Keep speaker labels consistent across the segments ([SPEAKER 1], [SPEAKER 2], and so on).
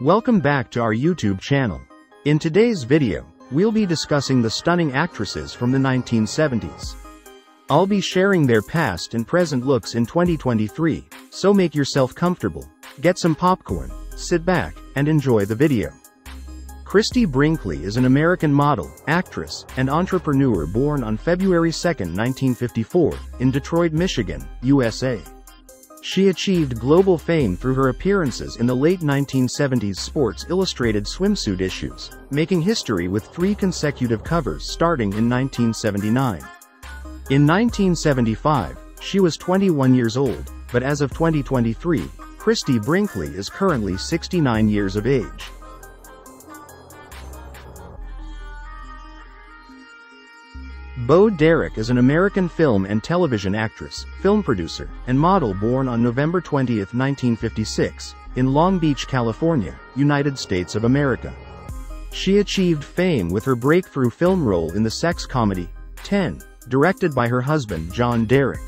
[SPEAKER 1] Welcome back to our YouTube channel. In today's video, we'll be discussing the stunning actresses from the 1970s. I'll be sharing their past and present looks in 2023, so make yourself comfortable, get some popcorn, sit back, and enjoy the video. Christie Brinkley is an American model, actress, and entrepreneur born on February 2, 1954, in Detroit, Michigan, USA. She achieved global fame through her appearances in the late 1970s Sports Illustrated swimsuit issues, making history with three consecutive covers starting in 1979. In 1975, she was 21 years old, but as of 2023, Christie Brinkley is currently 69 years of age. Bo Derek is an American film and television actress, film producer, and model born on November 20, 1956, in Long Beach, California, United States of America. She achieved fame with her breakthrough film role in the sex comedy, 10, directed by her husband John Derek.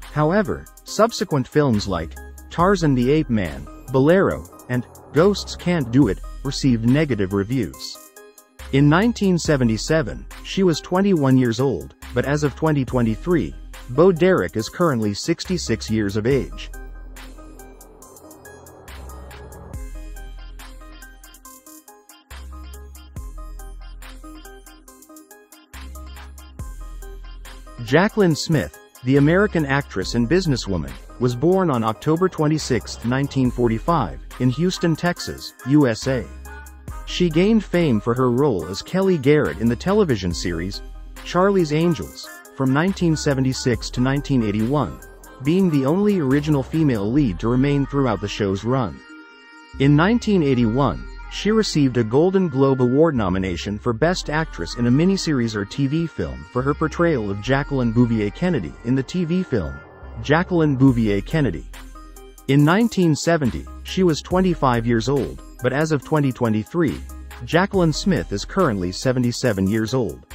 [SPEAKER 1] However, subsequent films like Tarzan the Ape Man, Bolero, and Ghosts Can't Do It received negative reviews. In 1977, she was 21 years old, but as of 2023, Bo Derek is currently 66 years of age. Jaclyn Smith, the American actress and businesswoman, was born on October 26, 1945, in Houston, Texas, USA. She gained fame for her role as Kelly Garrett in the television series, Charlie's Angels, from 1976 to 1981, being the only original female lead to remain throughout the show's run. In 1981, she received a Golden Globe Award nomination for Best Actress in a miniseries or TV film for her portrayal of Jacqueline Bouvier Kennedy in the TV film, Jacqueline Bouvier Kennedy. In 1970, she was 25 years old, but as of 2023, Jaclyn Smith is currently 77 years old.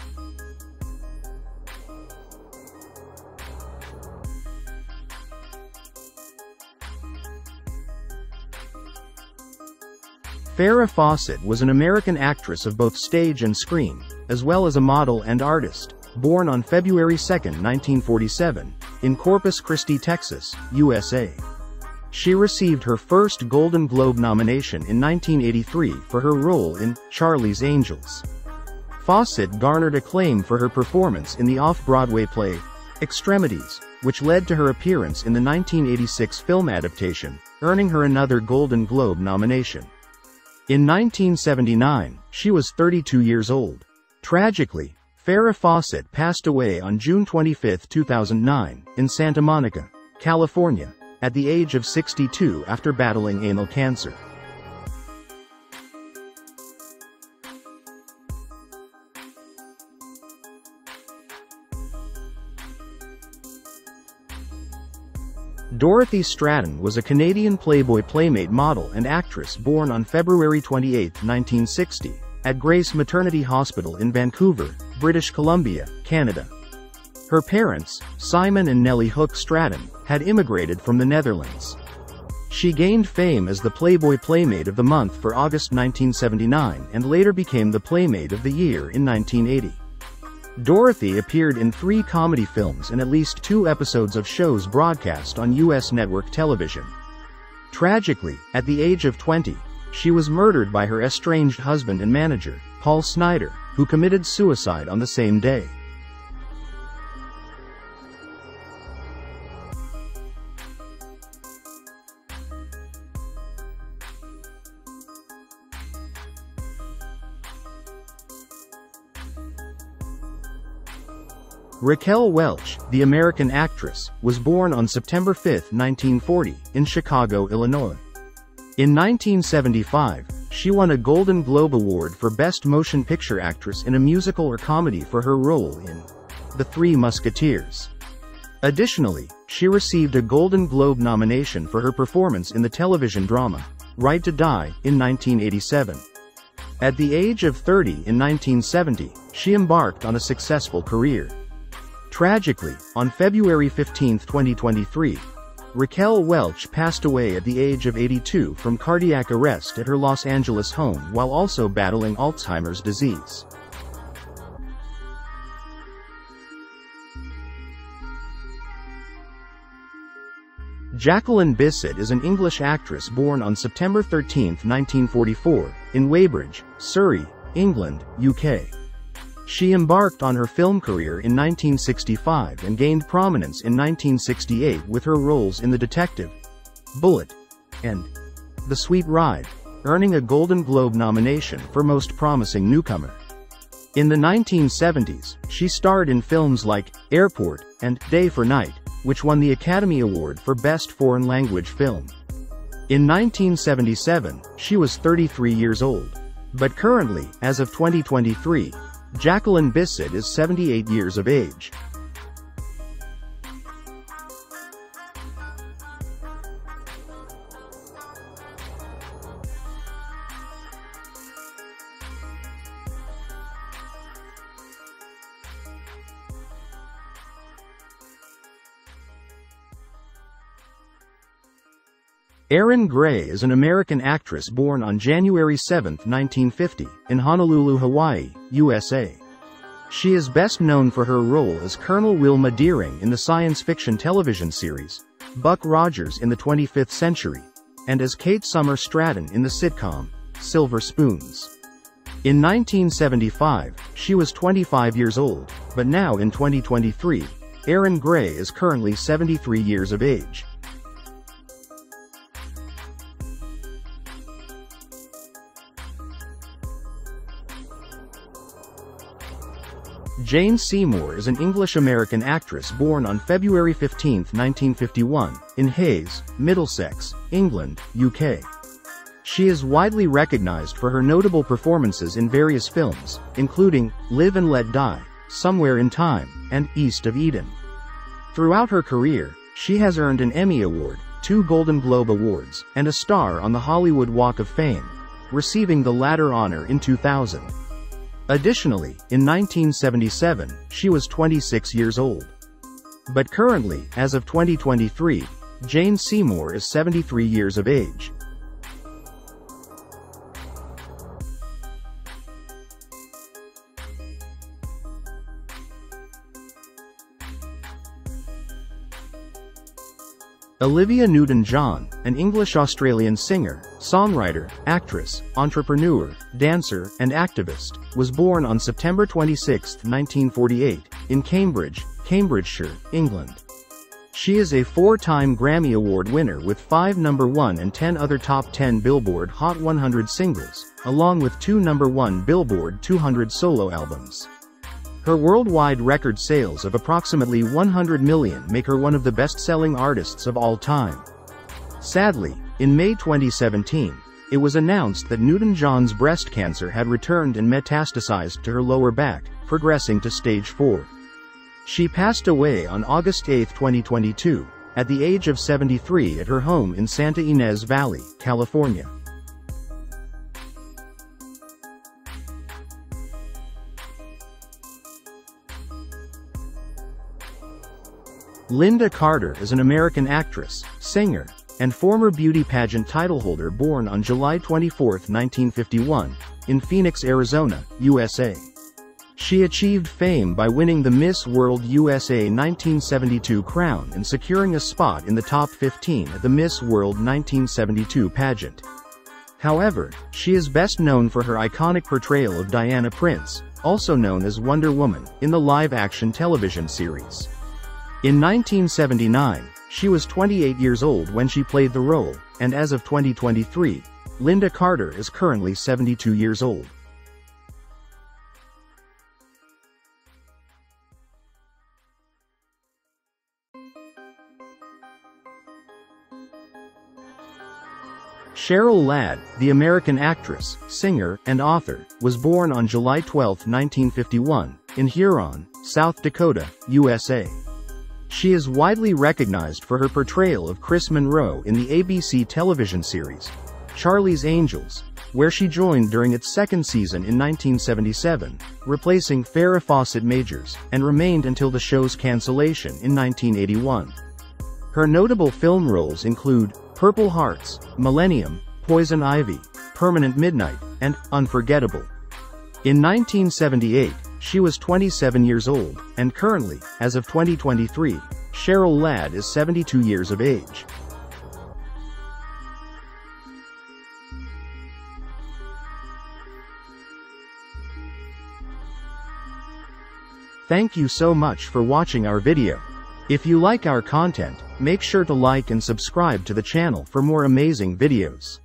[SPEAKER 1] Farrah Fawcett was an American actress of both stage and screen, as well as a model and artist, born on February 2, 1947, in Corpus Christi, Texas, USA. She received her first Golden Globe nomination in 1983 for her role in Charlie's Angels. Fawcett garnered acclaim for her performance in the off-Broadway play, Extremities, which led to her appearance in the 1986 film adaptation, earning her another Golden Globe nomination. In 1979, she was 32 years old. Tragically, Farrah Fawcett passed away on June 25, 2009, in Santa Monica, California, at the age of 62 after battling anal cancer. Dorothy Stratten was a Canadian Playboy Playmate model and actress born on February 28, 1960, at Grace Maternity Hospital in Vancouver, British Columbia, Canada. Her parents, Simon and Nellie Hoogstraten, had immigrated from the Netherlands. She gained fame as the Playboy Playmate of the Month for August 1979 and later became the Playmate of the Year in 1980. Dorothy appeared in three comedy films and at least two episodes of shows broadcast on U.S. network television. Tragically, at the age of 20, she was murdered by her estranged husband and manager, Paul Snider, who committed suicide on the same day. Raquel Welch, the American actress, was born on September 5, 1940, in Chicago, Illinois. In 1975, she won a Golden Globe Award for Best Motion Picture Actress in a musical or comedy for her role in The Three Musketeers. Additionally, she received a Golden Globe nomination for her performance in the television drama, Right to Die, in 1987. At the age of 30 in 1970, she embarked on a successful career. Tragically, on February 15, 2023, Raquel Welch passed away at the age of 82 from cardiac arrest at her Los Angeles home while also battling Alzheimer's disease. Jacqueline Bisset is an English actress born on September 13, 1944, in Weybridge, Surrey, England, UK. She embarked on her film career in 1965 and gained prominence in 1968 with her roles in The Detective, Bullitt, and The Sweet Ride, earning a Golden Globe nomination for Most Promising Newcomer. In the 1970s, she starred in films like Airport and Day for Night, which won the Academy Award for Best Foreign Language Film. In 1977, she was 33 years old. But currently, as of 2023, Jacqueline Bisset is 78 years of age. Erin Gray is an American actress born on January 7, 1950, in Honolulu, Hawaii, USA. She is best known for her role as Colonel Wilma Deering in the science fiction television series, Buck Rogers in the 25th Century, and as Kate Summer Stratton in the sitcom, Silver Spoons. In 1975, she was 25 years old, but now in 2023, Erin Gray is currently 73 years of age. Jane Seymour is an English-American actress born on February 15, 1951, in Hayes, Middlesex, England, UK. She is widely recognized for her notable performances in various films, including Live and Let Die, Somewhere in Time, and East of Eden. Throughout her career, she has earned an Emmy Award, two Golden Globe Awards, and a star on the Hollywood Walk of Fame, receiving the latter honor in 2000. Additionally, in 1977, she was 26 years old. But currently, as of 2023, Jane Seymour is 73 years of age. Olivia Newton-John, an English-Australian singer, songwriter, actress, entrepreneur, dancer, and activist, was born on September 26, 1948, in Cambridge, Cambridgeshire, England. She is a four-time Grammy Award winner with five number one and ten other top 10 Billboard Hot 100 singles, along with two number one Billboard 200 solo albums. Her worldwide record sales of approximately 100 million make her one of the best-selling artists of all time. Sadly, in May 2017, it was announced that Newton-John's breast cancer had returned and metastasized to her lower back, progressing to stage 4. She passed away on August 8, 2022, at the age of 73 at her home in Santa Ynez Valley, California. Lynda Carter is an American actress, singer, and former beauty pageant titleholder born on July 24, 1951, in Phoenix, Arizona, USA. She achieved fame by winning the Miss World USA 1972 crown and securing a spot in the top 15 at the Miss World 1972 pageant. However, she is best known for her iconic portrayal of Diana Prince, also known as Wonder Woman, in the live-action television series. In 1979, she was 28 years old when she played the role, and as of 2023, Lynda Carter is currently 72 years old. Cheryl Ladd, the American actress, singer, and author, was born on July 12, 1951, in Huron, South Dakota, USA. She is widely recognized for her portrayal of Chris Monroe in the ABC television series, Charlie's Angels, where she joined during its second season in 1977, replacing Farrah Fawcett Majors, and remained until the show's cancellation in 1981. Her notable film roles include Purple Hearts, Millennium, Poison Ivy, Permanent Midnight, and Unforgettable. In 1978, she was 27 years old, and currently, as of 2023, Cheryl Ladd is 72 years of age. Thank you so much for watching our video. If you like our content, make sure to like and subscribe to the channel for more amazing videos.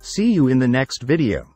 [SPEAKER 1] See you in the next video.